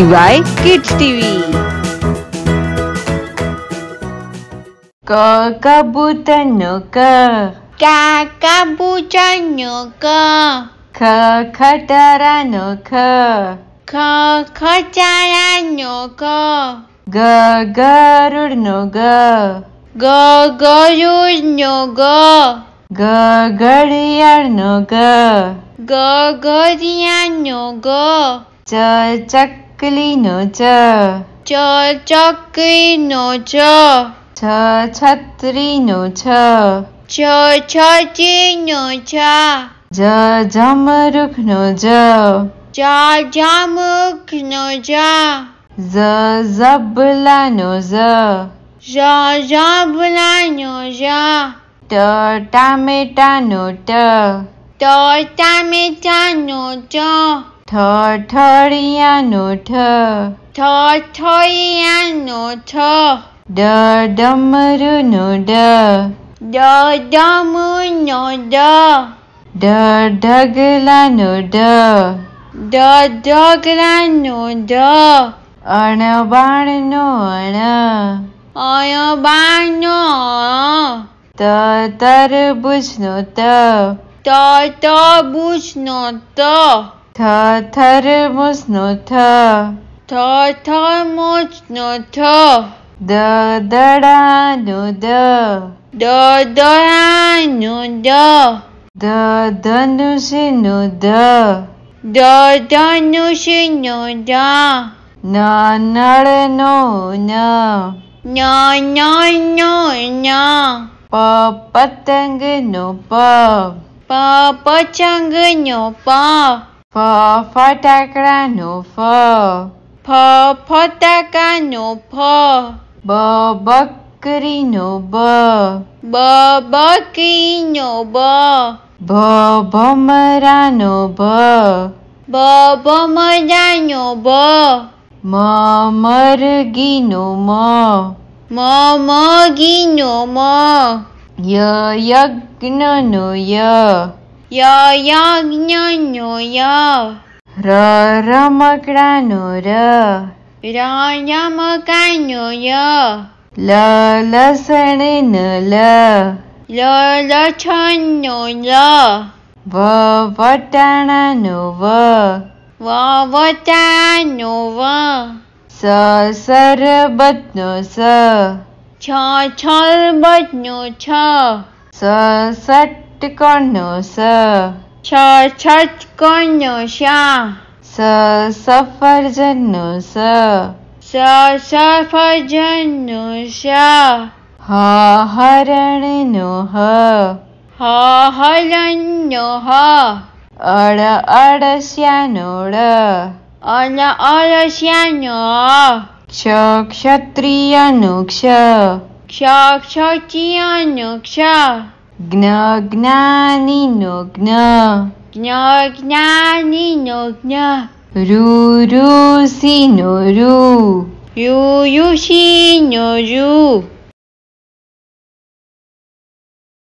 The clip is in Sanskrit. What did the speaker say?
DY Kids TV. Kakabutanaka. Kakabutanaka. Kakataranaka. Kakataranaka. Gagarurnoga. Gagarurnoga. Gagariyarnoga. Gagariyarnoga. Chachak चकली नो च। च चकली नो च। छ छतरी नो छ। छ छची ज जमरुख नो ज। ज जामुख नो ज। ज जबला नो ज। जबला नो ट टामेटा नो ट। ट टामेटा ठ ठयानो ठ ड डमरुनो ड ड डमुनो ड ढ ढगलानो ड ड डगरानो ड अण बाणनो अण अय बानो त तरबुजनो त त त बुझ्नो त थ थरमुसनो थ थ थ मोच्नो थ द दडानो द द दरानो द ध धनुषिनो ध द धनुषिनो द न नळनो न न न न न प पतंगनो प प पचंगनो प ફ ફટાકડાનો ફ. ફ ફટાકાનો ફ. બ બકરીનો બ. બ બકરીનો બ. ભ ભમરાનો ભ બ ભમરાનો બ. મ મરગીનો મ. મ મગીનો મ. ય યજ્ઞનો ય. य यज्ञनो य। र रमकडानो र। र यमकानो य। ल लसणनो ल। ल लछनो ल। व वटाणानो व। व वटानो व। स सरबतनो स। छ छलबट्नो छ। स षट्कोणनो स छ छटकनो छ स सफरजनो स स सफरजनो छ ह हरणनो ह ह हलनो ह अड अडस्यानो ड अल अलस्यानो क्ष क्षत्रियनो क्ष क्ष Gna gnanino gna. Gna gnanino gna. Ru ru sino ru. Yu yu sino ru.